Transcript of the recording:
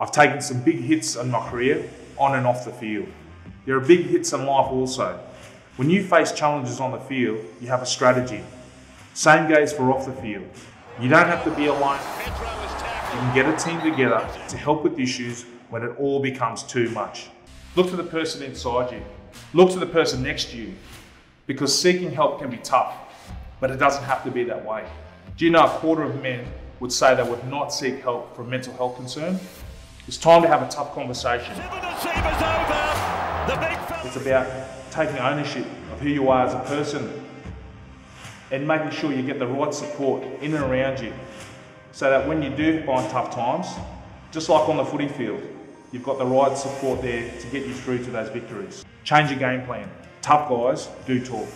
I've taken some big hits in my career, on and off the field. There are big hits in life also. When you face challenges on the field, you have a strategy. Same goes for off the field. You don't have to be alone. You can get a team together to help with issues when it all becomes too much. Look to the person inside you. Look to the person next to you. Because seeking help can be tough, but it doesn't have to be that way. Do you know a quarter of men would say they would not seek help for a mental health concern? It's time to have a tough conversation. It's about taking ownership of who you are as a person and making sure you get the right support in and around you so that when you do find tough times, just like on the footy field, you've got the right support there to get you through to those victories. Change your game plan. Tough guys do talk.